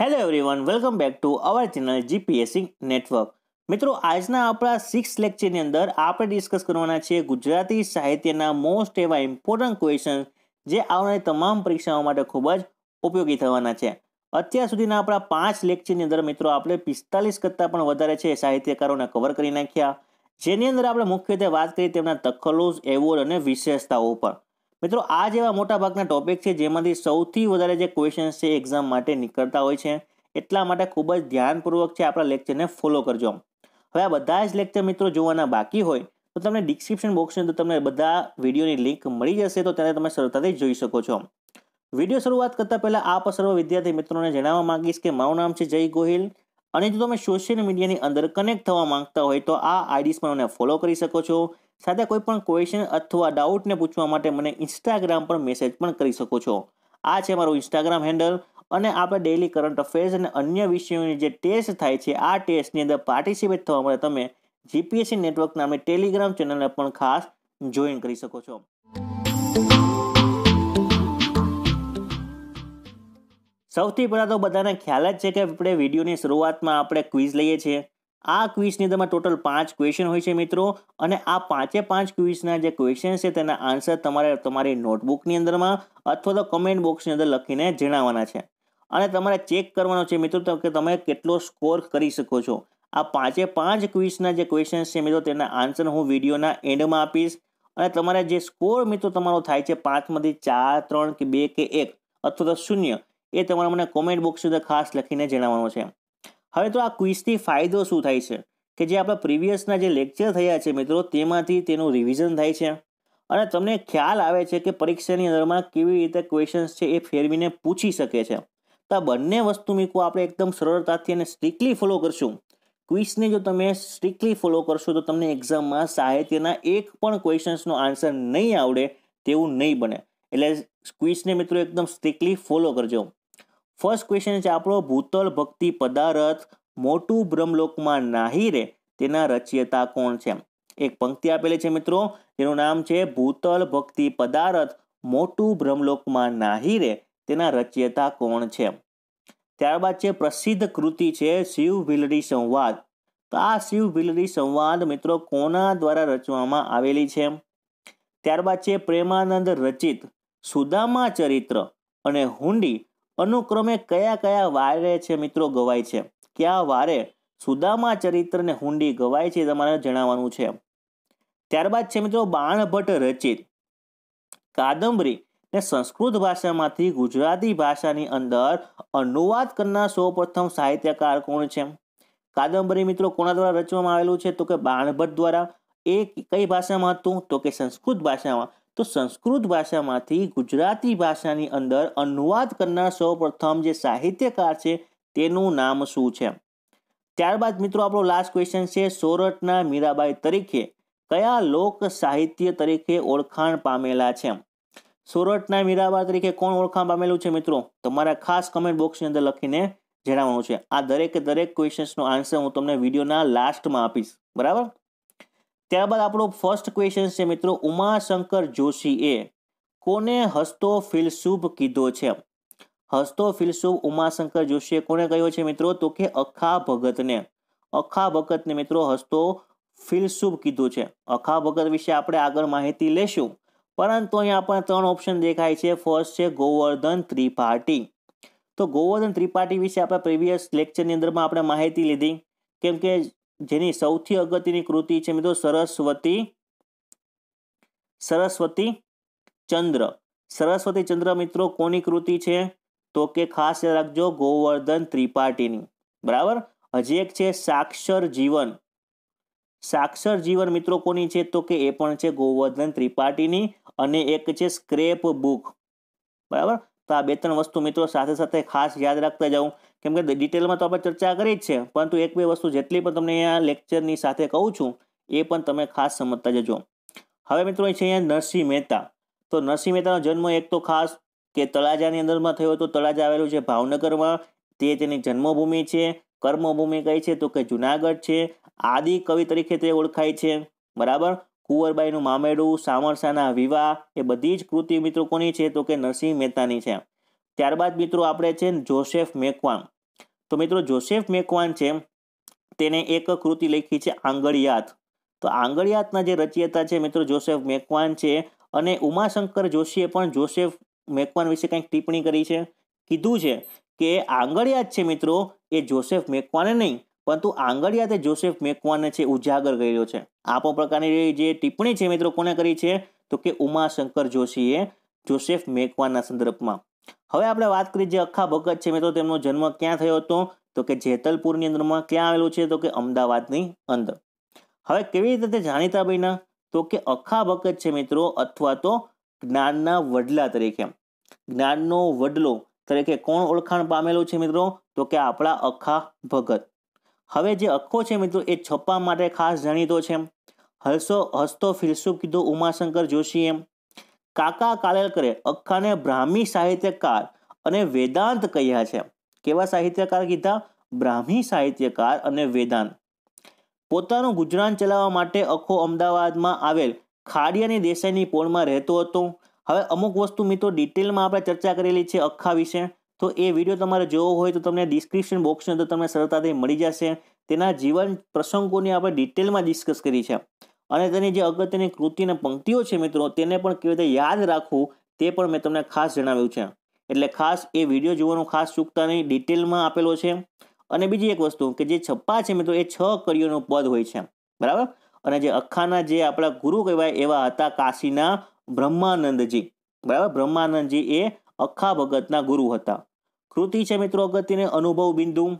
Hello everyone welcome back to our channel GPSC network મિત્રો, આજના આપણા સિક્સ લેક્ચરની અંદર આપણે ડિસ્કસ કરવાના છે ગુજરાતી સાહિત્યના મોસ્ટ એવા ઇમ્પોર્ટન્ટ ક્વેશ્ચન જે આવનારી તમામ પરીક્ષાઓ માટે ખૂબ જ ઉપયોગી થવાના છે. અત્યાર સુધીના આપણા પાંચ લેક્ચરની અંદર મિત્રો, આપણે પિસ્તાલીસ કરતાં પણ વધારે છે સાહિત્યકારોને કવર કરી નાખ્યા. જેની અંદર આપણે મુખ્યત્વે વાત કરી તેમના તખલ્લુસ એવોર્ડ અને વિશેષતાઓ પર મિત્રો, આ જેવા મોટા ભાગના ટોપિક છે જેમાંથી સૌથી વધારે જે ક્વેશ્ચન્સ છે એક્ઝામ માટે નીકળતા હોય છે. એટલા માટે ખૂબ જ ધ્યાનપૂર્વક છે આપણા લેક્ચરને ફોલો કરજો હવે આ બધા જ લેક્ચર મિત્રો જોવાના બાકી હોય, તો તમને ડિસ્ક્રિપ્શન બોક્સની અંદર તમને બધા વિડીયોની લિંક મળી જશે, તો તેને તમે સરળતાથી જોઈ શકો છો વીડિયો શરૂઆત કરતાં પહેલાં આપ સર્વ વિદ્યાર્થી મિત્રોને જણાવવા માંગીશ કે મારું નામ છે જય ગોહિલ. અને જો તમે સોશિયલ મીડિયાની અંદર કનેક્ટ થવા માંગતા હોય, તો આ આઈડીસ પર મને ફોલો કરી શકો છો. સાથે કોઈ પણ ક્વેશ્ચન અથવા ડાઉટને પૂછવા માટે મને ઇન્સ્ટાગ્રામ પર મેસેજ પણ કરી શકો છો. આ છે મારું ઇન્સ્ટાગ્રામ હેન્ડલ અને આપણે ડેઇલી કરંટ અફેર્સ અને અન્ય વિષયોની જે ટેસ્ટ થાય છે, આ ટેસ્ટની અંદર પાર્ટિસિપેટ થવા માટે તમે જીપીએસસી નેટવર્ક નામે ટેલિગ્રામ ચેનલને પણ ખાસ જોઈન કરી શકો છો. સૌથી પહેલાં તો બધાને ખ્યાલ જ છે કે આપણે વિડીયોની શરૂઆતમાં આપણે ક્વિઝ લઈએ છીએ. આ ક્વિઝની અંદરમાં ટોટલ પાંચ ક્વેશ્ચન હોય છે મિત્રો. અને આ પાંચે પાંચ ક્વિઝના જે ક્વેશ્ચન છે તેના આન્સર તમારે તમારી નોટબુકની અંદરમાં અથવા તો કમેન્ટ બોક્સની અંદર લખીને જણાવવાના છે. અને તમારે ચેક કરવાનો છે મિત્રો કે તમે કેટલો સ્કોર કરી શકો છો. આ પાંચે પાંચ ક્વિઝના જે ક્વેશ્ચન છે મિત્રો તેના આન્સર હું વિડીયોના એન્ડમાં આપીશ. અને તમારે જે સ્કોર મિત્રો તમારો થાય છે પાંચમાંથી ચાર, ત્રણ કે બે કે એક અથવા તો શૂન્ય એ તમારે મને કોમેન્ટ બોક્સની અંદર ખાસ લખીને જણાવવાનો છે. હવે તો આ ક્વિઝથી ફાયદો શું થાય છે? કે જે આપણા પ્રીવિયસના જે લેક્ચર થયા છે મિત્રો, તેમાંથી તેનું રિવિઝન થાય છે. અને તમને ખ્યાલ આવે છે કે પરીક્ષાની અંદરમાં કેવી રીતે ક્વેશ્ચન્સ છે એ ફેરવીને પૂછી શકે છે. તો આ બંને વસ્તુ મીકો આપણે એકદમ સરળતાથી અને સ્ટ્રિક્ટલી ફોલો કરશું. ક્વિઝને જો તમે સ્ટ્રિક્ટલી ફોલો કરશો તો તમને એક્ઝામમાં સાહિત્યના એક પણ ક્વેશ્ચન્સનો આન્સર નહીં આવડે તેવું નહીં બને. એટલે ક્વિઝને મિત્રો એકદમ સ્ટ્રિક્ટલી ફોલો કરજો. ફર્સ્ટ ક્વેશ્ચન છે આપણો, ભૂતલ ભક્તિ પદાર્થ મોટું બ્રહ્મલોકમાં નાહી રે, તેના રચયતા કોણ છે? એક પંક્તિ આપેલી છે મિત્રો જેનું નામ છે ભૂતલ ભક્તિ પદાર્થ મોટું બ્રહ્મલોકમાં નાહી રે, તેના રચયતા કોણ છે? ત્યારબાદ છે પ્રસિદ્ધ કૃતિ છે શિવ ભીલડી સંવાદ. તો આ શિવ ભીલડી સંવાદ મિત્રો કોના દ્વારા રચવામાં આવેલી છે? ત્યારબાદ છે પ્રેમાનંદ રચિત, સુદામા ચરિત્ર અને હુંડી અનુક્રમે કયા કયા વારે છે મિત્રો ગવાય છે? કયા વારે સુદામા ચરિત્રને હુંડી ગવાય છે તમારે જણાવવાનું છે. ત્યારબાદ છે મિત્રો બાણભટ્ટ રચિત. કાદંબરી ને સંસ્કૃત ભાષામાંથી ગુજરાતી ભાષાની અંદર અનુવાદ કરનાર સૌપ્રથમ સાહિત્યકાર કોણ છે? કાદંબરી મિત્રો કોના દ્વારા રચવામાં આવેલું છે? તો કે બાણભટ્ટ દ્વારા. એ કઈ ભાષામાં હતું? તો કે સંસ્કૃત ભાષામાં. તો સંસ્કૃત ભાષામાંથી ગુજરાતી ભાષાની અંદર અનુવાદ કરનાર સૌપ્રથમ જે સાહિત્યકાર છે, તેનું નામ શું છે? ત્યારબાદ મિત્રો, આપણો લાસ્ટ ક્વેશ્ચન છે, સોરઠના મીરાબાઈ તરીકે કયા લોક સાહિત્ય તરીકે ઓળખાણ પામેલા છે? સોરઠના મીરાબાઈ તરીકે કોણ ઓળખાણ પામેલું છે મિત્રો? તમારા ખાસ કમેન્ટ બોક્સની અંદર લખીને જણાવવાનું છે. આ દરેકે દરેક ક્વેશ્ચન્સનો આન્સર હું તમને વિડીયોના લાસ્ટમાં આપીશ. બરાબર? ત્યારબાદ આપણો ફર્સ્ટ ક્વેશ્ચન છે મિત્રો, ઉમાશંકર જોશીએ, કોને હસતો ફિલસુભ કીધો છે? હસ્તો ફિલસુફ ઉમાશંકર જોશીએ કોને કહ્યો છે મિત્રો? તો કે અખા ભગતને. અખા ભગતને મિત્રો હસ્તો ફિલસુફ કીધું છે. અખા ભગત વિશે આપણે આગળ માહિતી લેશું. પરંતુ અહીંયા આપણને ત્રણ ઓપ્શન દેખાય છે. ફર્સ્ટ છે ગોવર્ધન ત્રિપાઠી. તો ગોવર્ધન ત્રિપાઠી વિશે આપણે પ્રીવિયસ લેક્ચરની અંદરમાં આપણે માહિતી લીધી. કેમ કે જેની સૌથી અગત્યની કૃતિ છે મિત્રો સરસ્વતી સરસ્વતી ચંદ્ર. સરસ્વતી ચંદ્ર મિત્રો કોની કૃતિ છે? તો કે ખાસ યાદ રાખજો ગોવર્ધન ત્રિપાઠીની. બરાબર? હજી એક છે સાક્ષર જીવન. સાક્ષર જીવન મિત્રો કોની છે? તો કે એ પણ છે ગોવર્ધન ત્રિપાઠીની અને એક છે સ્ક્રેપ બુક. બરાબર? તો આ બે ત્રણ વસ્તુ મિત્રો સાથે સાથે ખાસ યાદ રાખતા જાઉં કેમ કે ડિટેલમાં તો આપણે ચર્ચા કરી જ છે, પરંતુ એક બે વસ્તુ જેટલી પણ તમને આ લેક્ચરની સાથે કહું છું, એ પણ તમે ખાસ સમજતા જજો. હવે મિત્રો છે અહીંયા નરસિંહ મહેતા. તો નરસિંહ મહેતાનો જન્મ એક તો ખાસ કે તળાજાની અંદરમાં થયો તો તળાજા આવેલું છે ભાવનગરમાં. તે તેની જન્મભૂમિ છે, કર્મભૂમિ કઈ છે તો કે જુનાગઢ છે. આદિ કવિ તરીકે તે ઓળખાય છે, બરાબર? કુંવરબાઈનું મામેડું, સામરસાના વિવાહ, એ બધી જ કૃતિ મિત્રો કોની છે તો કે નરસિંહ મહેતાની છે. ત્યારબાદ મિત્રો આપણે છે જોસેફ મેકવાન. તો મિત્રો જોસેફ મેકવાન છે, તેને એક કૃતિ લખી છે, આંગળિયાત. તો આંગળિયાતના જે રચયિતા છે મિત્રો જોસેફ મેકવાન છે, અને ઉમાશંકર જોશીએ પણ જોસેફ મેકવાન વિશે કંઈક ટિપ્પણી કરી છે. કીધું છે કે આંગળિયાત છે મિત્રો એ જોસેફ મેકવાને નહીં, પરંતુ આંગળિયાતે જોસેફ મેકવાને છે ઉજાગર કર્યો છે. આ પણ પ્રકારની જે ટિપ્પણી છે મિત્રો કોને કરી છે? તો કે ઉમાશંકર જોશીએ જોસેફ મેકવાનના સંદર્ભમાં. હવે આપણે વાત કરીએ જે અખા ભગત છે, મિત્રો, તેમનો જન્મ ક્યાં થયો હતો? તો કે જેતલપુરની અંદરમાં ક્યાં આવેલું છે? તો કે અમદાવાદની અંદર. હવે કેવી રીતે તે જાણીતા બન્યા? તો કે અખા ભગત છે, મિત્રો, અથવા તો જ્ઞાનના વડલા તરીકે. જ્ઞાનનો વડલો તરીકે કોણ ઓળખાણ પામેલું છે, મિત્રો? તો કે આપણા અખા ભગત. હવે જે અખો છે, મિત્રો, એ છપ્પા માટે ખાસ જાણીતો છે. હસો હસતો ફિલસુફ કીધો ઉમાશંકર જોશી એમ. કાકા કાલેલકરે અખ્ખાને બ્રાહ્મી સાહિત્યકાર અને વેદાંત કહ્યા છે. કેવા સાહિત્યકાર કીધા? બ્રાહ્મી સાહિત્યકાર અને વેદાંત. પોતાનું ગુજરાન ચલાવવા માટે અખો અમદાવાદમાં આવેલ ખાડિયાની દેસાઈની પોળમાં રહેતો હતો. હવે અમુક વસ્તુ મિત્રો ડિટેલમાં આપણે ચર્ચા કરેલી છે અખ્ખા વિશે. તો એ વીડિયો તમારે જોવો હોય તો તમને ડિસ્ક્રિપ્શન બોક્સની અંદર તમને સરળતાથી મળી જશે. તેના જીવન પ્રસંગોની આપણે ડિટેલમાં ડિસ્કસ કરી છે. અને તેની જે અગત્યની કૃતિને પંક્તિઓ છે મિત્રો, તેને પણ કેવી રીતે યાદ રાખવું તે પણ મેં તમને ખાસ જણાવ્યું છે. એટલે ખાસ એ વીડિયો જોવાનું ખાસ ચૂકતા નહીં, ડિટેલમાં આપેલો છે. અને બીજી એક વસ્તુ કે જે છપ્પા છે મિત્રો, એ છ કડીઓનું પદ હોય છે. બરાબર? અને જે અખાના જે આપણા ગુરુ કહેવાય એવા હતા કાશીના બ્રહ્માનંદજી. બરાબર? બ્રહ્માનંદજી એ અખા ભગતના ગુરુ હતા. કૃતિ છે મિત્રો અગત્યને, અનુભવ બિંદુ,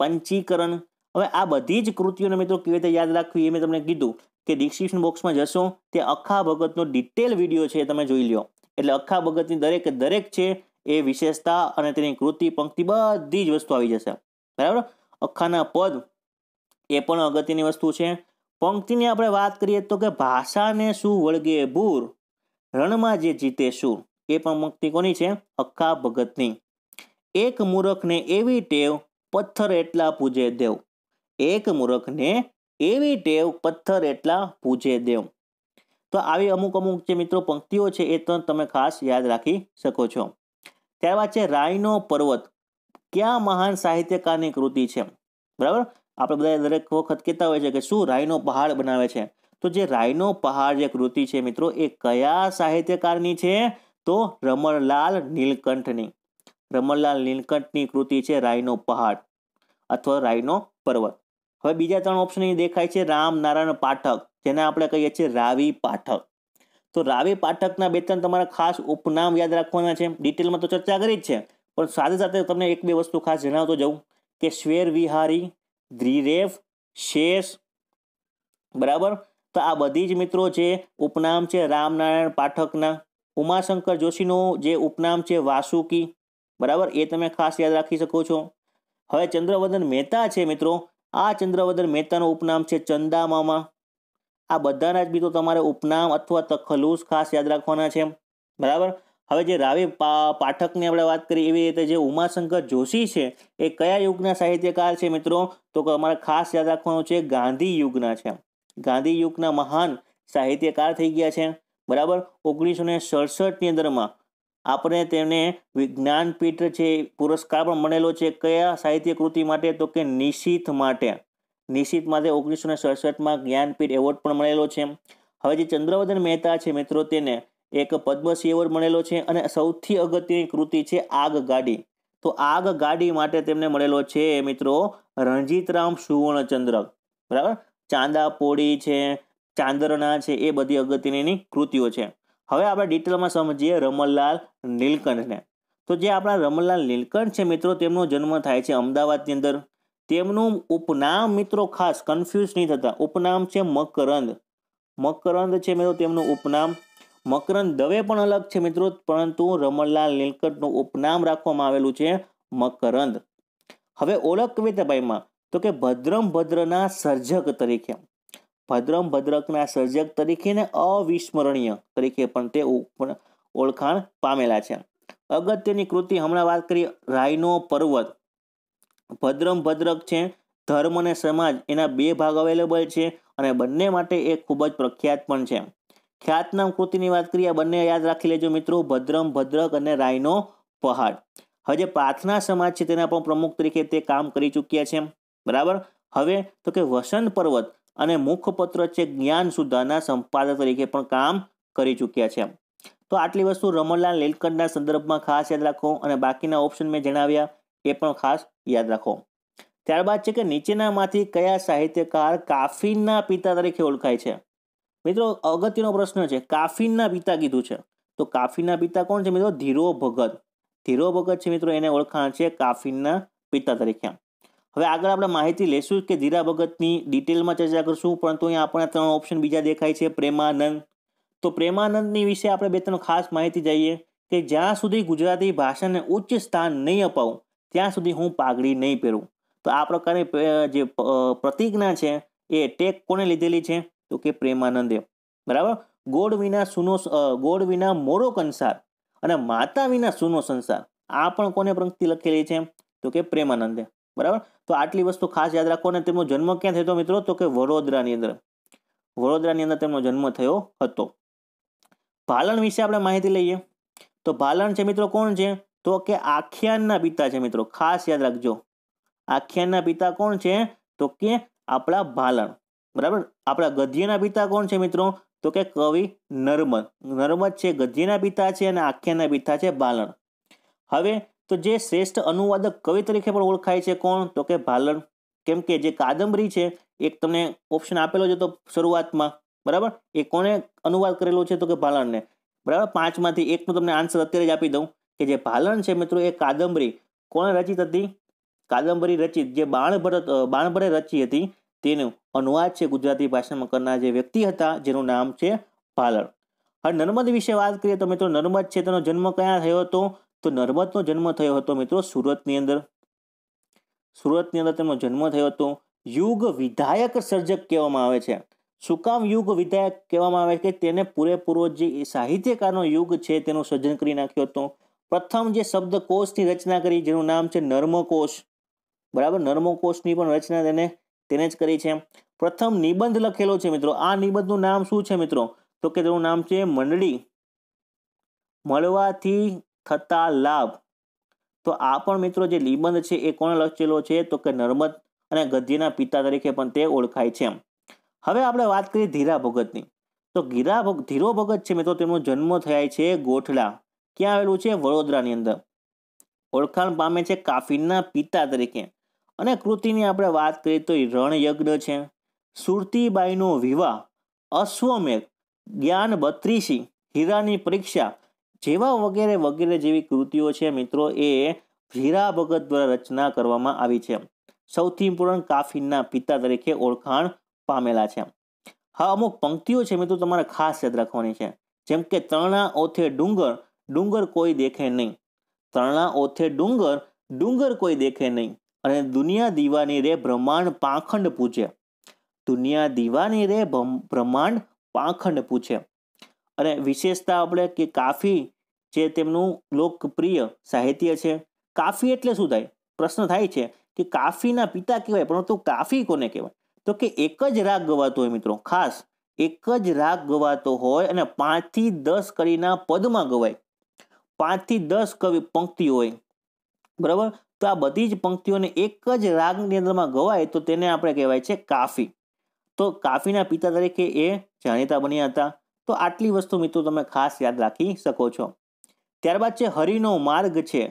પંચીકરણ. હવે આ બધી જ કૃતિઓને મિત્રો કેવી રીતે યાદ રાખવી એ મેં તમને કીધું. કે ડિસ્ક્રિપ્શન બોક્સમાં જશો, તે અખા ભગતનો ડિટેલ વીડિયો છે તમે જોઈ લો એટલે અખા ભગતની દરેક દરેક છે એ વિશેષતા અને તેની કૃતિ, પંક્તિ બધી જ વસ્તુ આવી જશે. બરાબર? અખાના પદ એ પણ અગત્યની વસ્તુ છે. પંક્તિની આપણે વાત કરીએ તો કે ભાષાને શું વળગે ભૂર રણમાં જે જીતે શું? એ પણ પંક્તિ કોની છે? અખા ભગતની. એક મૂરખને એવી ટેવ પથ્થર એટલા પૂજે દેવ. એક મૂરખને એવી ટેવ પથ્થર એટલા પૂજે દેવ. તો આવી અમુક અમુક જે મિત્રો પંક્તિઓ છે એ તો તમે ખાસ યાદ રાખી શકો છો. ત્યારબાદ છે રાયનો પર્વત. ક્યાં મહાન સાહિત્યકારની કૃતિ છે? બરાબર? આપણે બધા દરેક વખત કહેતા હોય છે કે શું રાયનો પહાડ બનાવે છે? તો જે રાયનો પહાડ જે કૃતિ છે મિત્રો એ કયા સાહિત્યકારની છે? તો રમણલાલ નીલકંઠની. રમણલાલ નીલકંઠની કૃતિ છે રાયનો પહાડ અથવા રાયનો પર્વત. હવે બીજા ત્રણ ઓપ્શન અહીં દેખાય છે રામ નારાયણ પાઠક, જેને આપણે કહીએ છીએ રાવી પાઠક. તો રાવી પાઠકના બે ત્રણ તમારા ખાસ ઉપનામ યાદ રાખવાના છે. ડિટેલમાં તો ચર્ચા કરી જ છે, પણ સાથે સાથે તમને એક બે વસ્તુ ખાસ જણાવતો જાઉં કે શ્વેર વિહારી દ્રિરેફ શેષ, બરાબર? તો આ બધી જ મિત્રો છે ઉપનામ છે રામનારાયણ પાઠકના, ઉમાશંકર જોશીનું જે ઉપનામ છે વાસુકી, બરાબર? એ તમે ખાસ યાદ રાખી શકો છો. હવે ચંદ્રવદન મહેતા છે મિત્રો આ ચંદ્રવદન મહેતાનું ઉપનામ છે ચંદામામા આ બધાના જ મિત્રો તમારે ઉપનામ અથવા તખલુસ ખાસ યાદ રાખવાના છે બરાબર? હવે જે રાવે પાઠકની આપણે વાત કરીએ એવી રીતે જે ઉમાશંકર જોશી છે, એ કયા યુગના સાહિત્યકાર છે મિત્રો? તો તમારે ખાસ યાદ રાખવાનું છે ગાંધી યુગના છે ગાંધી યુગના મહાન સાહિત્યકાર થઈ ગયા છે બરાબર? ઓગણીસો ને સડસઠની અંદરમાં આપણે તેમને વિજ્ઞાનપીઠ છે, પુરસ્કાર પણ મળેલો છે. કયા સાહિત્ય કૃતિ માટે? તો કે નિશિત માટે. નિશિત માટે ઓગણીસો ને સડસઠમાં જ્ઞાનપીઠ એવોર્ડ પણ મળેલો છે. હવે જે ચંદ્રવર્ધન મહેતા છે મિત્રો, તેને એક પદ્મશ્રી એવોર્ડ મળેલો છે અને સૌથી અગત્યની કૃતિ છે આગ ગાડી. તો આગ ગાડી માટે તેમને મળેલો છે મિત્રો રણજીતરામ સુવર્ણચંદ્રક. બરાબર? ચાંદા પોડી છે, ચાંદરણા છે, એ બધી અગત્યની કૃતિઓ છે. હવે આપણે ડિટેલમાં સમજીએ રમણલાલ નીલકંઠને. તો જે આપણા રમણલાલ નીલકંઠ છે મિત્રો, તેમનો જન્મ થાય છે અમદાવાદની અંદર. તેમનું ઉપનામ મિત્રો ખાસ કન્ફ્યુઝ નહીં થતા. ઉપનામ છે મકરંદ. મકરંદ છે મિત્રો, તેમનું ઉપનામ. મકરંદ દવે પણ અલગ છે મિત્રો, પરંતુ રમણલાલ નીલકંઠનું ઉપનામ રાખવામાં આવેલું છે મકરંદ. હવે ઓળખ કવિતાભાઈમાં તો કે ભદ્રમ ભદ્રના સર્જક તરીકે. ભદ્રમ ભદ્રકના સર્જક તરીકે ને અવિસ્મરણીય તરીકે પણ તે ઓળખાણ પામેલા છે. અગત્યની કૃતિ હમણાં વાત કરી રાયનો પર્વત. ભદ્રમ ભદ્રક છે, ધર્મ અને સમાજ એના બે ભાગ અવેલેબલ છે અને બંને માટે એ ખૂબ જ પ્રખ્યાત પણ છે. ખ્યાતનામ કૃતિની વાત કરીએ બંને યાદ રાખી લેજો મિત્રો, ભદ્રમ ભદ્રક અને રાયનો પહાડ. હવે પ્રાર્થના સમાજ છે તેના પણ પ્રમુખ તરીકે તે કામ કરી ચૂક્યા છે. બરાબર? હવે તો કે વસંત પર્વત. અને મુખપત્ર છે જ્ઞાન સુધાના સંપાદક તરીકે પણ કામ કરી ચૂક્યા છે. તો આટલી વસ્તુ રમણલાલ લીલકંઠના સંદર્ભમાં ખાસ યાદ રાખો અને બાકીના ઓપ્શન મેં જણાવ્યા એ પણ ખાસ યાદ રાખો. ત્યારબાદ છે કે નીચેનામાંથી કયા સાહિત્યકાર કાફીનના પિતા તરીકે ઓળખાય છે? મિત્રો, અગત્યનો પ્રશ્ન છે, કાફીનના પિતા કીધું છે. તો કાફીના પિતા કોણ છે મિત્રો? ધીરો ભગત ધીરો ભગત છે મિત્રો, એને ઓળખાણ છે કાફીનના પિતા તરીકે. હવે આગળ આપણે માહિતી લેશું કે ધીરા ભગતની ડિટેલમાં ચર્ચા કરશું, પરંતુ અહીંયા આપણને ત્રણ ઓપ્શન બીજા દેખાય છે, પ્રેમાનંદ. તો પ્રેમાનંદની વિશે આપણે બે ત્રણ ખાસ માહિતી જઈએ કે જ્યાં સુધી ગુજરાતી ભાષાને ઉચ્ચ સ્થાન નહીં અપાવું, ત્યાં સુધી હું પાઘડી નહીં પહેરું. તો આ પ્રકારની જે પ્રતિજ્ઞા છે એ ટેક કોને લીધેલી છે? તો કે પ્રેમાનંદે. બરાબર? ગોળ વિના સુનો ગોળ વિના મોરો કંસાર અને માતા વિના સુનો સંસાર. આ પણ કોને પંક્તિ લખેલી છે? તો કે પ્રેમાનંદે. બરાબર? તો આટલી વસ્તુ ખાસ યાદ રાખો અને તેમનો જન્મ ક્યાં થયો મિત્રો? તો કે વડોદરાની અંદર. વડોદરાની અંદર તેમનો જન્મ થયો હતો. ભાલણ વિશે આપણે માહિતી લઈએ. તો ભાલણ છે મિત્રો કોણ છે? તો કે આખ્યાનના પિતા છે મિત્રો. ખાસ યાદ રાખજો. આખ્યાનના પિતા કોણ છે? તો કે આપણા ભાલણ. બરાબર? આપણા ગદ્યના પિતા કોણ છે મિત્રો? તો કે કવિ નર્મદ. નર્મદ છે ગદ્યના પિતા છે અને આખ્યાનના પિતા છે બાલણ હવે તો જે શ્રેષ્ઠ અનુવાદક કવિ તરીકે પણ ઓળખાય છે કોણ? તો કે ભાલણ કેમ કે જે કાદંબરી છે, એક તમને ઓપ્શન આપેલો છે તો શરૂઆતમાં. બરાબર? એ કોને અનુવાદ કરેલો છે તો કે ભાલણને બરાબર? પાંચમાંથી એકનો તમને આન્સર અત્યારે જ આપી દઉં કે જે ભાલણ છે મિત્રો એ કાદંબરી. કોણે રચિત હતી? કાદંબરી રચિત. જે બાણભરત બાણભરે રચી હતી, તેનું અનુવાદ છે ગુજરાતી ભાષામાં કરનાર જે વ્યક્તિ હતા, જેનું નામ છે ભાલણ હવે નર્મદ વિશે વાત કરીએ તો મિત્રો નર્મદ છે તેનો જન્મ ક્યાં થયો હતો? તો નર્મદનો જન્મ થયો હતો મિત્રો સુરતની અંદર. સુરતની અંદર તેમનો જન્મ થયો હતો. યુગ વિધાયક સર્જક કહેવામાં આવે છે. શું કામ યુગ વિધાયક કહેવામાં આવે કે તેને પૂરેપૂરો જે સાહિત્યકારનો યુગ છે તેનું સર્જન કરી નાખ્યો હતો. પ્રથમ જે શબ્દકોશની રચના કરી જેનું નામ છે નર્મકોશ. બરાબર? નર્મકોશની પણ રચના તેને તેને જ કરી છે પ્રથમ નિબંધ લખેલો છે મિત્રો. આ નિબંધનું નામ શું છે મિત્રો? તો કે તેનું નામ છે મંડળી. મળવાથી થતા લાભ. તો આ પણ મિત્રો જે નિબંધ છે એ કોણે લખેલો છે? તો કે નર્મદ અને ગદ્યના પિતા તરીકે પણ તે ઓળખાય છે હવે આપણે વાત કરીએ ધીરા ભગતની. તો ગીરા ધીરો ભગત છે મિત્રો, તેમનો જન્મ થયા છે ગોઠડા ક્યાં આવેલું છે? વડોદરાની અંદર. ઓળખાણ પામે છે કાફીના પિતા તરીકે. અને કૃતિની આપણે વાત કરીએ તો રણયજ્ઞ છે. સુરતીબાઈનો વિવાહ, અશ્વમેઘ જ્ઞાન બત્રીસી હીરાની પરીક્ષા જેવા વગેરે વગેરે જેવી કૃતિઓ છે મિત્રો એ હીરા ભગત દ્વારા રચના કરવામાં આવી છે. સૌથી ઇમ્પોર્ટન્ટ કાફીના પિતા તરીકે ઓળખાણ પામેલા છે. હા, અમુક પંક્તિઓ છે મિત્રો તમારે ખાસ યાદ રાખવાની છે. જેમ કે, તરણા ઓથે ડુંગર ડુંગર કોઈ દેખે નહીં. તરણા ઓથે ડુંગર ડુંગર કોઈ દેખે નહીં. અને દુનિયા દીવાની રે બ્રહ્માંડ પાંખંડ પૂછે. દુનિયા દીવાની રે બ્રહ્માંડ પાંખંડ પૂછે. અને વિશેષતા આપણે કે કાફી જે તેમનું લોકપ્રિય સાહિત્ય છે. કાફી એટલે શું થાય? પ્રશ્ન થાય છે કે કાફીના પિતા કહેવાય, પરંતુ કાફી કોને કહેવાય? તો કે એક જ રાગ ગવાતો હોય મિત્રો, ખાસ એક જ રાગ ગવાતો હોય અને પાંચથી દસ કરીના પદમાં ગવાય. પાંચથી દસ કવિ પંક્તિ હોય. બરાબર? તો આ બધી જ પંક્તિઓને એક જ રાગની અંદરમાં ગવાય તો તેને આપણે કહેવાય છે કાફી. તો કાફીના પિતા તરીકે એ જાણીતા બન્યા હતા. તો આટલી વસ્તુ મિત્રો તમે ખાસ યાદ રાખી શકો છો. ત્યારબાદ છે હરિનો માર્ગ છે.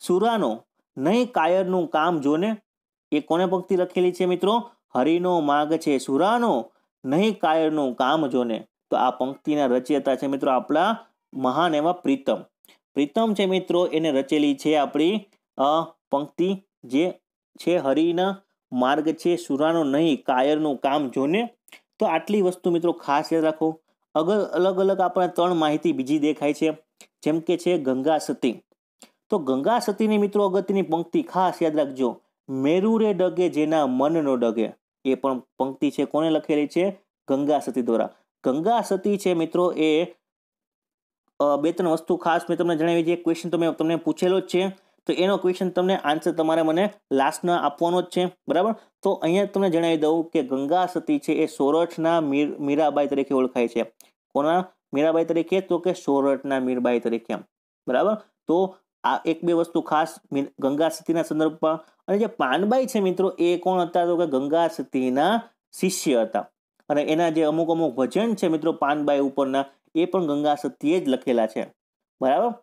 સુરાનો, નહીં કાયરનું કામ જોને. એ કોને પંક્તિ લખેલી છે મિત્રો? હરિનો માર્ગ છે. સુરાનો, નહીં કાયરનું કામ જોને. તો આ પંક્તિના રચયતા છે મિત્રો આપણા મહાન એવા પ્રીતમ. પ્રીતમ છે મિત્રો એને રચેલી છે આપણી પંક્તિ જે છે હરિના માર્ગ છે. સુરાનો, નહીં કાયરનું કામ જોને. તો આટલી વસ્તુ મિત્રો ખાસ યાદ રાખો. અગર અલગ અલગ આપણે ત્રણ માહિતી બીજી દેખાય છે, જેમ કે છે ગંગા સતી. તો ગંગા સતીની મિત્રો અગત્યની પંક્તિ ખાસ યાદ રાખજો, મેરુરે ડગે જેના મનનો ડગે. એ પણ પંક્તિ છે કોને લખેલી છે? ગંગા સતી દ્વારા. ગંગા સતી છે મિત્રો એ બે ત્રણ વસ્તુ ખાસ મેં તમને જણાવી છે. ક્વેશ્ચન તમે તમને પૂછેલો જ છે. તો એનો ક્વેશ્ચન તમને આન્સર તમારે મને લાસ્ટના આપવાનો જ છે, બરાબર? તો અહીંયા તમને જણાવી દઉં કે ગંગા સતી છે એ સોરઠના મીર, મીરાબાઈ તરીકે ઓળખાય છે. કોના? મીરાબાઈ તરીકે? તો કે સોરઠના મીરબાઈ તરીકે બરાબર? તો આ એક બે વસ્તુ ખાસ ગંગા સતીના સંદર્ભમાં. અને જે પાનબાઈ છે મિત્રો, એ કોણ હતા? તો કે ગંગા સતીના શિષ્ય હતા. અને એના જે અમુક અમુક ભજન છે મિત્રો પાનબાઈ ઉપરના, એ પણ ગંગા સતીએ જ લખેલા છે. બરાબર?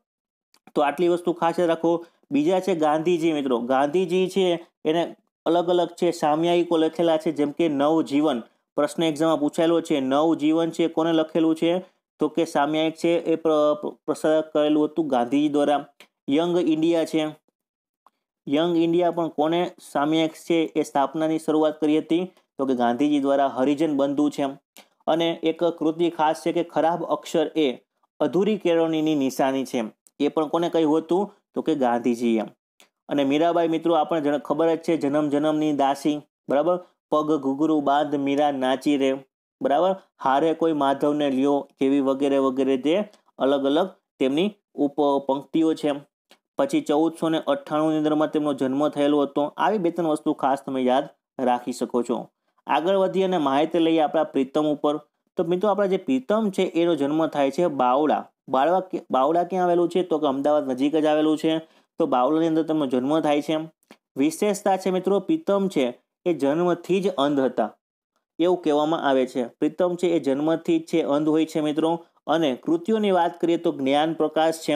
તો આટલી વસ્તુ ખાસ રાખો. બીજા છે ગાંધીજી, મિત્રો. ગાંધીજી છે, એને અલગ અલગ છે, સામયાયિકો લખેલા છે, જેમ કે નવજીવન પ્રશ્ન એક્ઝામમાં પૂછાયેલો છે નવજીવન છે, કોને લખેલું છે? તો કે સામયાયિક છે, એ પ્રસાર કરેલું હતું ગાંધીજી દ્વારા. યંગ ઇન્ડિયા છે. યંગ ઇન્ડિયા પણ કોને સામયિક છે, એ સ્થાપનાની શરૂઆત કરી હતી? તો કે ગાંધીજી દ્વારા હરિજન બંધુ છે. અને એક કૃતિ ખાસ છે કે ખરાબ અક્ષર એ અધૂરી કેળવણીની નિશાની છે. એ પણ કોને કહ્યું હતું? તો કે ગાંધીજી એમ. અને મીરાબાઈ મિત્રો આપણે ખબર જ છે જન્મ જન્મની દાસી, બરાબર? પગ ઘૂઘરું બાંધ મીરા નાચી રે, બરાબર? હારે કોઈ માધવને લ્યો, જેવી વગેરે વગેરે જે અલગ અલગ તેમની ઉપ પંક્તિઓ છે પછી ચૌદસો ને અઠ્ઠાણુંની અંદરમાં તેમનો જન્મ થયેલો હતો. આવી બે ત્રણ વસ્તુ ખાસ તમે યાદ રાખી શકો છો. આગળ વધી અને માહિતી લઈએ આપણા પ્રીતમ ઉપર. તો મિત્રો, આપણા જે પ્રીતમ છે, એનો જન્મ થાય છે બાવળા. બાળવા બાવળા ક્યાં આવેલું છે? તો કે અમદાવાદ નજીક જ આવેલું છે. તો બાવળાની અંદર તેમનો જન્મ થાય છે વિશેષતા છે મિત્રો, પ્રીતમ છે એ જન્મથી જ અંધ હતા. એવું કહેવામાં આવે છે. પ્રીતમ છે એ જન્મથી જ છે, અંધ હોય છે મિત્રો. અને કૃતિઓની વાત કરીએ તો જ્ઞાન પ્રકાશ છે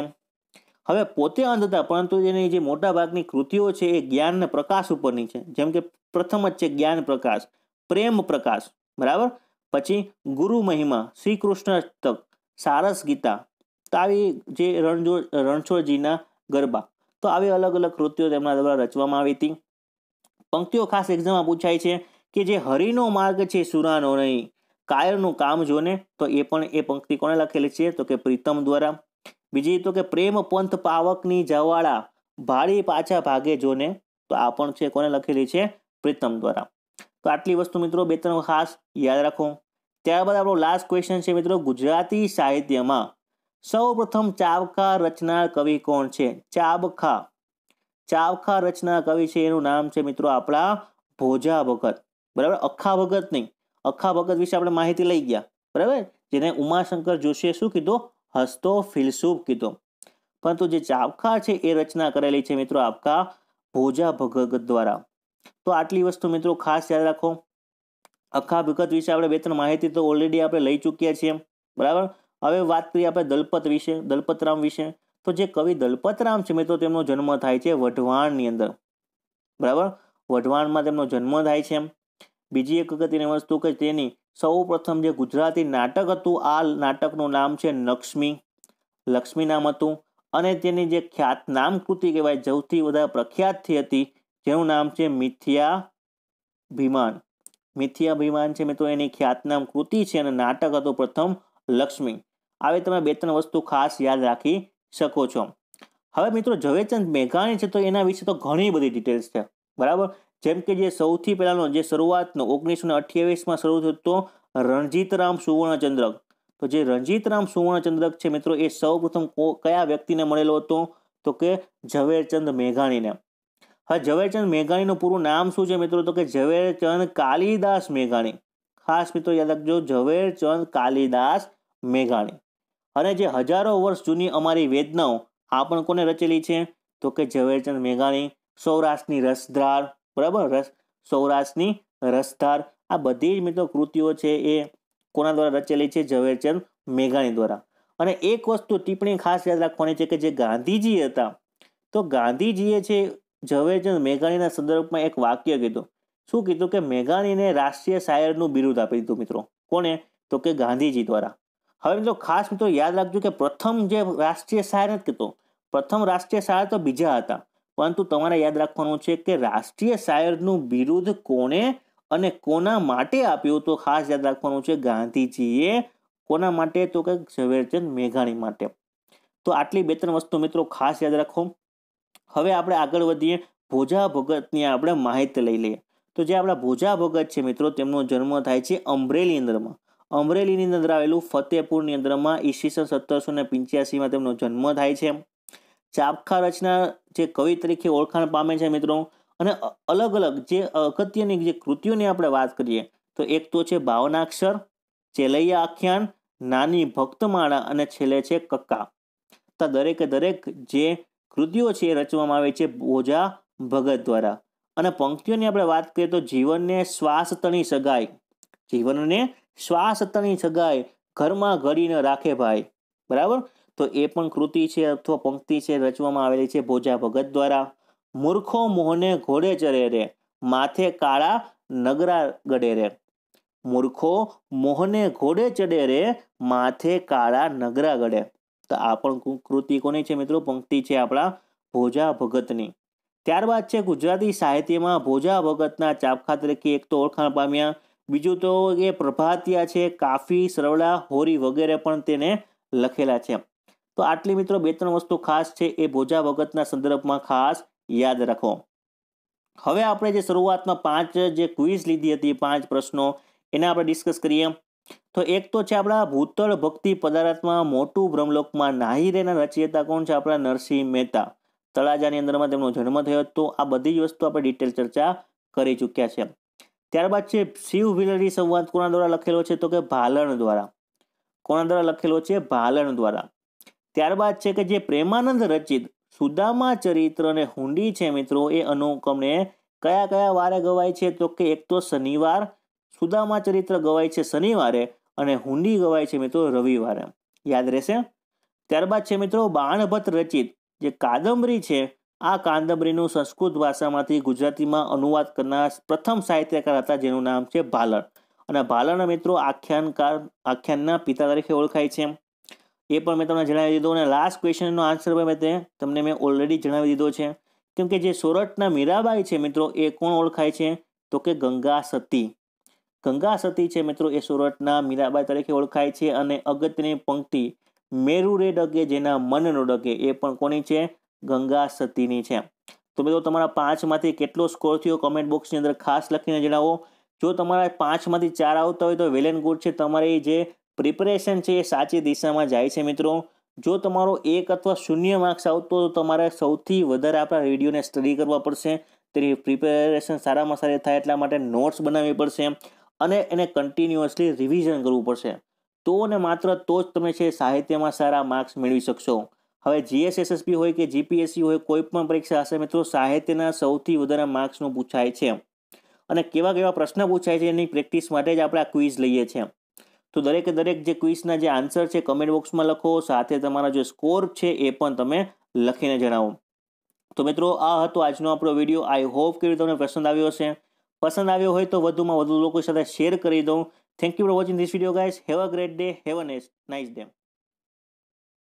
હવે પોતે અંધ હતા, પરંતુ એની જે મોટા ભાગની કૃતિઓ છે એ જ્ઞાન પ્રકાશ ઉપરની છે. જેમ કે પ્રથમ જ છે જ્ઞાન પ્રકાશ, પ્રેમ પ્રકાશ. બરાબર? પછી ગુરુ મહિમા, શ્રી કૃષ્ણ તક, સારસ ગીતા તો જે રણજો, રણછોડજીના ગરબા, તો આવી અલગ અલગ કૃતિઓ તેમના દ્વારા રચવામાં આવી હતી. પંક્તિઓ ખાસ એક્ઝામમાં પૂછાય છે કે જે હરિનો માર્ગ છે સુરાનો નહીં, કાયરનું કામ જોને, તો એ પણ એ પંક્તિ કોણે લખેલી છે? તો કે પ્રીતમ દ્વારા. બીજી તો કે પ્રેમ પંથ પાવકની જવાળા, ભાડી પાછા ભાગે જોને, તો આ પણ છે કોને લખેલી છે? પ્રીતમ દ્વારા. તો આટલી વસ્તુ મિત્રો બે ત્રણ ખાસ યાદ રાખો. ત્યારબાદ આપણો લાસ્ટ ક્વેશ્ચન છે મિત્રો ગુજરાતી સાહિત્યમાં. સૌ પ્રથમ ચાબખા રચનાર કવિ કોણ છે? ચાબખા. ચાબખા રચના કવિ છે, એનું નામ છે મિત્રો આપણા ભોજા ભગત. બરાબર? અખા ભગત નહીં. અખા ભગત વિશે આપણે માહિતી લઈ ગયા. બરાબર? જેને ઉમાશંકર જોશીએ શું કીધું? હસતો ફિલસુફ કીધો. પરંતુ જે ચાબખા છે, એ રચના કરેલી છે મિત્રો આપકા ભોજા ભગત દ્વારા. તો આટલી વસ્તુ મિત્રો ખાસ યાદ રાખો. અખા ભગત વિશે આપણે બે ત્રણ માહિતી તો ઓલરેડી આપણે લઈ ચૂક્યા છીએ. બરાબર? હવે વાત કરીએ આપણે દલપત વિશે, દલપતરામ વિશે. તો જે કવિ દલપતરામ છે, મિત્રો, તેમનો જન્મ થાય છે વઢવાણની અંદર. બરાબર? વઢવાણમાં તેમનો જન્મ થાય છે બીજી એક અગત્યની વસ્તુ કે તેની સૌ પ્રથમ જે ગુજરાતી નાટક હતું, આ નાટકનું નામ છે લક્ષ્મી. લક્ષ્મી નામ હતું અને તેની જે ખ્યાત નામ કૃતિ કહેવાય, સૌથી વધારે પ્રખ્યાત થઈ હતી, જેનું નામ છે મિથ્યાભિમાન મિથ્યાભિમાન મિથ્યા ભીમાન છે, મિત્રો, એની ખ્યાતનામ કૃતિ છે અને નાટક હતું પ્રથમ લક્ષ્મી. આવી તમે બે ત્રણ વસ્તુ ખાસ યાદ રાખી શકો છો. હવે મિત્રો, ઝવેરચંદ મેઘાણી છે તો એના વિશે તો ઘણી બધી ડિટેલ્સ છે. બરાબર? જેમ કે જે સૌથી પહેલાંનો જે શરૂઆતનો ઓગણીસો ને અઠ્યાવીસમાં શરૂ થયો હતો રણજીતરામ સુવર્ણચંદ્રક. તો જે રણજીતરામ સુવર્ણચંદ્રક છે મિત્રો, એ સૌ પ્રથમ કયા વ્યક્તિને મળેલો હતો? તો કે ઝવેરચંદ મેઘાણીને. હવે ઝવેરચંદ મેઘાણીનું પૂરું નામ શું છે મિત્રો? તો કે ઝવેરચંદ કાલિદાસ મેઘાણી. ખાસ મિત્રો યાદ રાખજો, ઝવેરચંદ કાલિદાસ મેઘાણી. અને જે હજારો વર્ષ જૂની અમારી વેદનાઓ આ પણ કોને રચેલી છે? તો કે ઝવેરચંદ મેઘાણી, સૌરાષ્ટ્રની રસધાર, બરાબર? રસ, સૌરાષ્ટ્રની રસધાર. આ બધી જ મિત્રો કૃતિઓ છે એ કોના દ્વારા રચેલી છે? ઝવેરચંદ મેઘાણી દ્વારા. અને એક વસ્તુ ટિપ્પણી ખાસ યાદ રાખવાની છે કે જે ગાંધીજી હતા. તો ગાંધીજીએ છે ઝવેરચંદ મેઘાણીના સંદર્ભમાં એક વાક્ય કીધું. શું કીધું? કે મેઘાણીને રાષ્ટ્રીય શાયરનું બિરુદ આપી દીધું, મિત્રો. કોને? તો કે ગાંધીજી દ્વારા. હવે મિત્રો ખાસ મિત્રો યાદ રાખજો કે પ્રથમ જે રાષ્ટ્રીય શાયર નથી કહેતો, પ્રથમ રાષ્ટ્રીય શાયર તો બીજા હતા. પરંતુ તમારે યાદ રાખવાનું છે કે રાષ્ટ્રીય શાયરનું બિરુદ કોને અને કોના માટે આપ્યું તો ખાસ યાદ રાખવાનું છે ગાંધીજીએ કોના માટે? તો કે ઝવેરચંદ મેઘાણી માટે. તો આટલી બે ત્રણ વસ્તુ મિત્રો ખાસ યાદ રાખો. હવે આપણે આગળ વધીએ. ભોજા ભગતની આપણે માહિતી લઈ લઈએ. તો જે આપણા ભોજા ભગત છે મિત્રો, તેમનો જન્મ થાય છે અમરેલી અંદરમાં અમરેલીની અંદર આવેલું ફતેપુરની અંદરમાં ઈસવીસન સત્તરસો ને પંચ્યાસીમાં તેમનો જન્મ થાય છે. ચાપખા રચના જે કવિ તરીકે ઓળખાણ પામે છે મિત્રો, અને અલગ અલગ જે અગત્યની જે કૃતિઓની આપણે વાત કરીએ, તો એક તો છે ભાવનાક્ષર, ચેલૈયા આખ્યાન, નાની ભક્તમાળા અને છેલ્લે છે કક્કા. તો દરેકે દરેક જે કૃતિઓ છે એ રચવામાં આવે છે ભોજા ભગત દ્વારા. અને પંક્તિઓની આપણે વાત કરીએ તો જીવનને શ્વાસ તણી સગાઈ. જીવનને શ્વાસ તણી સગાઈ ઘરમાં ઘડીને રાખે ભાઈ. બરાબર? તો એ પણ કૃતિ છે અથવા પંક્તિ છે રચવામાં આવેલી છે ભોજા ભગત દ્વારા. મૂર્ખો મોહને ઘોડે ચરે રે, માથે કાળા નગરા ગડે રે. મૂર્ખો મોહને ઘોડે ચડે રે, માથે કાળા નગરા ગડે. તો આ પણ કૃતિ કોની છે મિત્રો? પંક્તિ છે આપણા ભોજા ભગતની. ત્યારબાદ છે ગુજરાતી સાહિત્યમાં ભોજા ભગતના ચાપખા તરીકે એક તો ઓળખાણ પામ્યા. બીજું તો એ પ્રભાતિયા છે, કાફી, સરવડા, હોરી વગેરે પણ તેને લખેલા છે. તો આટલી મિત્રો બે ત્રણ વસ્તુ ખાસ છે, એ ભોજા ભગતના સંદર્ભમાં ખાસ યાદ રાખો. હવે આપણે જે શરૂઆતમાં પાંચ જે ક્વિઝ લીધી હતી, પાંચ પ્રશ્નો, એને આપણે ડિસ્કસ કરીએ. તો એક તો છે આપણા ભૂતળ ભક્તિ પદાર્થમાં મોટું બ્રહ્મલોકમાં નાહિરેના રચયિતા કોણ છે? આપણા નરસિંહ મહેતા. તળાજાની અંદરમાં તેમનો જન્મ થયો તો આ બધી જ વસ્તુ આપણે ડિટેલ ચર્ચા કરી ચૂક્યા છે ત્યારબાદ છે શિવ વિલરી સંવાદ કોના દ્વારા લખેલો છે? તો કે ભાલણ દ્વારા. કોના દ્વારા લખેલો છે? ભાલણ દ્વારા. ત્યારબાદ છે કે જે પ્રેમાનંદ રચિત સુદામા ચરિત્ર અને હુંડી છે મિત્રો, એ અનુક્રમને કયા કયા વારે ગવાય છે? તો કે એક તો શનિવાર, સુદામા ચરિત્ર ગવાય છે શનિવારે અને હુંડી ગવાય છે મિત્રો રવિવારે. યાદ રહેશે? ત્યારબાદ છે મિત્રો, બાણભટ્ટ રચિત જે કાદંબરી છે આ કાદંબરીનું સંસ્કૃત ભાષામાંથી ગુજરાતીમાં અનુવાદ કરનાર પ્રથમ સાહિત્યકાર હતા જેનું નામ છે ભાલણ. અને ભાલણના મિત્રો આખ્યાનકાર, આખ્યાનના પિતા તરીકે ઓળખાય છે એ પણ મેં તમને જણાવી દીધો અને લાસ્ટ ક્વેશ્ચનનો આન્સર મેં તે, તમને મેં ઓલરેડી જણાવી દીધો છે. કેમ કે જે સોરઠના મીરાબાઈ છે મિત્રો, એ કોણ ઓળખાય છે? તો કે ગંગા સતી. ગંગા સતી છે મિત્રો, એ સોરઠના મીરાબાઈ તરીકે ઓળખાય છે. અને અગત્યની પંક્તિ મેરુ રે ડગે જેના મનનો ડગે, એ પણ કોની છે? ગંગા સતીની છે. તો મિત્રો તમારા પાંચમાંથી કેટલો સ્કોર થયો કમેન્ટ બોક્સની અંદર ખાસ લખીને જણાવો. જો તમારા પાંચમાંથી ચાર આવતા હોય તો વેલ એન્ડ ગુડ છે. તમારી જે પ્રિપરેશન છે એ સાચી દિશામાં જાય છે મિત્રો. જો તમારો એક અથવા શૂન્ય માર્ક્સ આવતો તો તમારે સૌથી વધારે આપણા રેડિયોને સ્ટડી કરવા પડશે. તેની પ્રિપેરેશન સારામાં સારી થાય એટલા માટે નોટ્સ બનાવવી પડશે અને એને કન્ટિન્યુઅસલી રિવિઝન કરવું પડશે. તો ને માત્ર તો જ તમે છે સાહિત્યમાં સારા માર્ક્સ મેળવી શકશો. હવે જીએસએસએસબી હોય કે જીપીએસસી હોય, કોઈ પણ પરીક્ષા હશે મિત્રો, સાહિત્યના સૌથી વધારે માર્ક્સનું પૂછાય છે. અને કેવા કેવા પ્રશ્ન પૂછાય છે એની પ્રેક્ટિસ માટે જ આપણે આ ક્વિઝ લઈએ છીએ. તો દરેકે દરેક જે ક્વિઝના જે આન્સર છે કમેન્ટ બોક્સમાં લખો, સાથે તમારા જે સ્કોર છે એ પણ તમે લખીને જણાવો. તો મિત્રો, આ હતો આજનો આપણો વીડિયો આઈ હોપ કે તમને પસંદ આવ્યો હશે. પસંદ આવ્યો હોય તો વધુમાં વધુ લોકો સાથે શેર કરી દઉં. Thank you for watching this video guys have a great day have a Nes nice day.